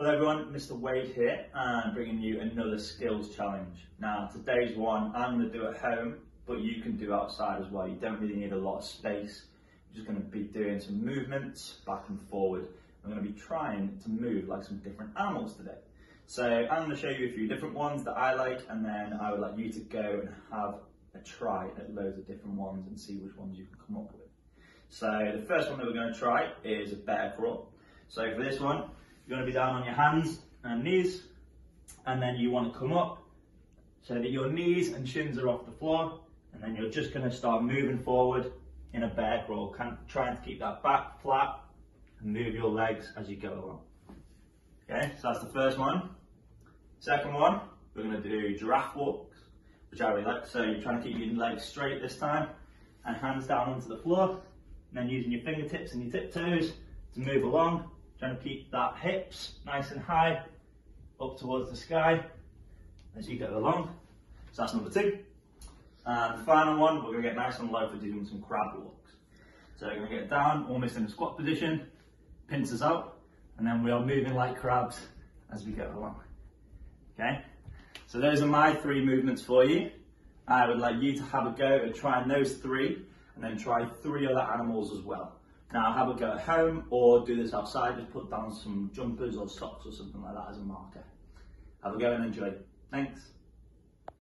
Hello everyone, Mr. Wade here and bringing you another skills challenge. Now today's one I'm going to do at home but you can do outside as well. You don't really need a lot of space. You're just going to be doing some movements back and forward. I'm going to be trying to move like some different animals today. So I'm going to show you a few different ones that I like and then I would like you to go and have a try at loads of different ones and see which ones you can come up with. So the first one that we're going to try is a bear crawl. So for this one, you're going to be down on your hands and knees, and then you want to come up so that your knees and shins are off the floor, and then you're just going to start moving forward in a bear crawl, trying to keep that back flat and move your legs as you go along. Okay, so that's the first one. Second one, we're going to do giraffe walks, which I really like. So you're trying to keep your legs straight this time, and hands down onto the floor, and then using your fingertips and your tiptoes to move along Trying to keep that hips nice and high up towards the sky as you go along. So that's number two. And the final one, we're going to get nice and low for doing some crab walks. So we're going to get down almost in a squat position, pincers out, and then we are moving like crabs as we go along. Okay? So those are my three movements for you. I would like you to have a go at trying those three and then try three other animals as well. Now have a go at home or do this outside, just put down some jumpers or socks or something like that as a marker. Have a go and enjoy. Thanks.